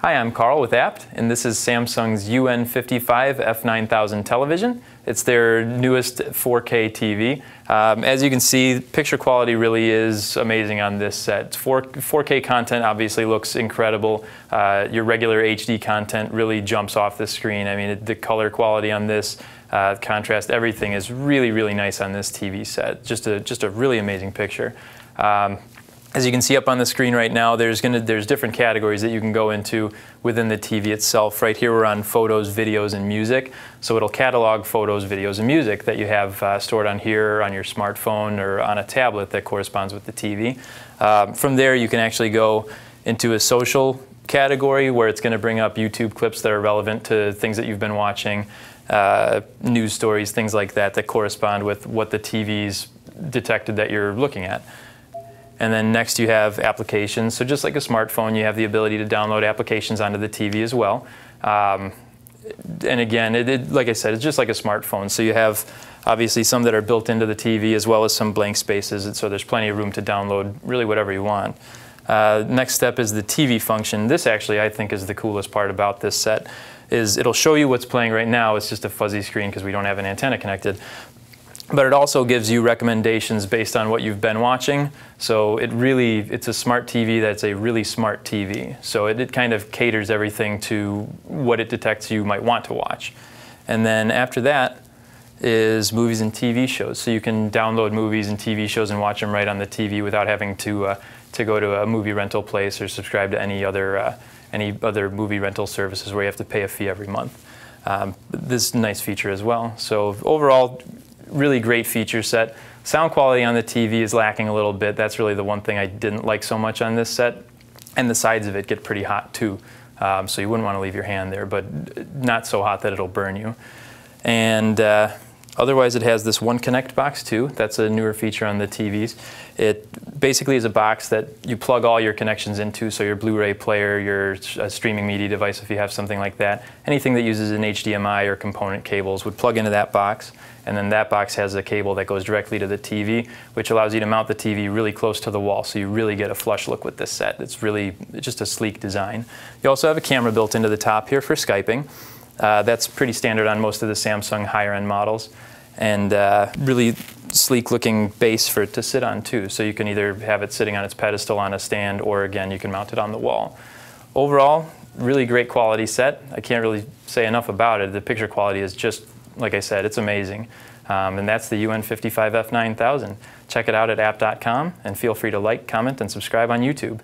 Hi, I'm Carl with Abt, and this is Samsung's UN55 F9000 television. It's their newest 4K TV. Um, as you can see, picture quality really is amazing on this set. 4, 4K content obviously looks incredible. Uh, your regular HD content really jumps off the screen. I mean, it, the color quality on this, uh, contrast, everything is really, really nice on this TV set. Just a, just a really amazing picture. Um, as you can see up on the screen right now, there's, gonna, there's different categories that you can go into within the TV itself. Right here we're on photos, videos, and music. So it'll catalog photos, videos, and music that you have uh, stored on here, on your smartphone, or on a tablet that corresponds with the TV. Um, from there you can actually go into a social category where it's going to bring up YouTube clips that are relevant to things that you've been watching, uh, news stories, things like that that correspond with what the TV's detected that you're looking at. And then next you have applications. So just like a smartphone, you have the ability to download applications onto the TV as well. Um, and again, it, it, like I said, it's just like a smartphone. So you have obviously some that are built into the TV as well as some blank spaces. And so there's plenty of room to download really whatever you want. Uh, next step is the TV function. This actually I think is the coolest part about this set is it'll show you what's playing right now. It's just a fuzzy screen because we don't have an antenna connected but it also gives you recommendations based on what you've been watching. So it really, it's a smart TV that's a really smart TV. So it, it, kind of caters everything to what it detects you might want to watch. And then after that is movies and TV shows. So you can download movies and TV shows and watch them right on the TV without having to, uh, to go to a movie rental place or subscribe to any other, uh, any other movie rental services where you have to pay a fee every month. Um, this is nice feature as well. So overall, really great feature set. Sound quality on the TV is lacking a little bit. That's really the one thing I didn't like so much on this set. And the sides of it get pretty hot too. Um, so you wouldn't want to leave your hand there, but not so hot that it'll burn you. And uh, Otherwise, it has this One Connect box too. That's a newer feature on the TVs. It basically is a box that you plug all your connections into, so your Blu-ray player, your uh, streaming media device if you have something like that, anything that uses an HDMI or component cables would plug into that box. And then that box has a cable that goes directly to the TV, which allows you to mount the TV really close to the wall, so you really get a flush look with this set. It's really just a sleek design. You also have a camera built into the top here for Skyping. Uh, that's pretty standard on most of the Samsung higher end models. And uh, really sleek looking base for it to sit on too. So you can either have it sitting on its pedestal on a stand or again, you can mount it on the wall. Overall, really great quality set. I can't really say enough about it. The picture quality is just, like I said, it's amazing. Um, and that's the UN55F9000. Check it out at abt.com and feel free to like, comment, and subscribe on YouTube.